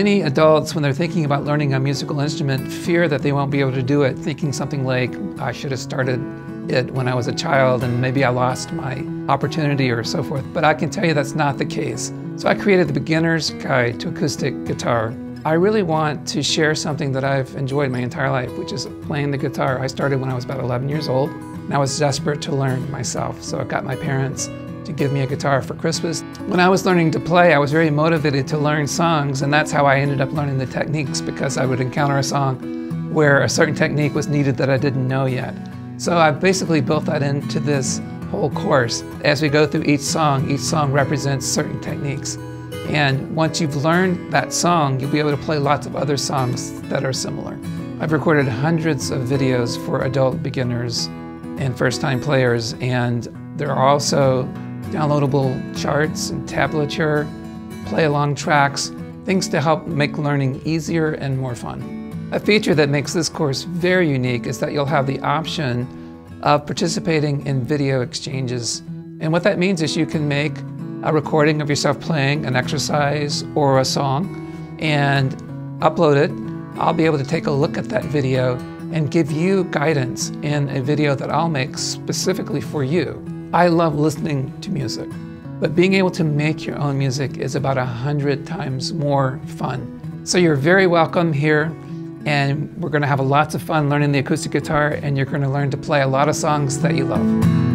Many adults, when they're thinking about learning a musical instrument, fear that they won't be able to do it, thinking something like, I should have started it when I was a child and maybe I lost my opportunity or so forth. But I can tell you that's not the case. So I created the Beginner's Guide to Acoustic Guitar. I really want to share something that I've enjoyed my entire life, which is playing the guitar. I started when I was about 11 years old, and I was desperate to learn myself. So I got my parents to give me a guitar for Christmas. When I was learning to play, I was very motivated to learn songs, and that's how I ended up learning the techniques because I would encounter a song where a certain technique was needed that I didn't know yet. So I've basically built that into this whole course. As we go through each song, each song represents certain techniques. And once you've learned that song, you'll be able to play lots of other songs that are similar. I've recorded hundreds of videos for adult beginners and first-time players, and there are also downloadable charts and tablature, play-along tracks, things to help make learning easier and more fun. A feature that makes this course very unique is that you'll have the option of participating in video exchanges. And what that means is you can make a recording of yourself playing an exercise or a song and upload it. I'll be able to take a look at that video and give you guidance in a video that I'll make specifically for you. I love listening to music, but being able to make your own music is about a hundred times more fun. So you're very welcome here, and we're gonna have lots of fun learning the acoustic guitar, and you're gonna learn to play a lot of songs that you love.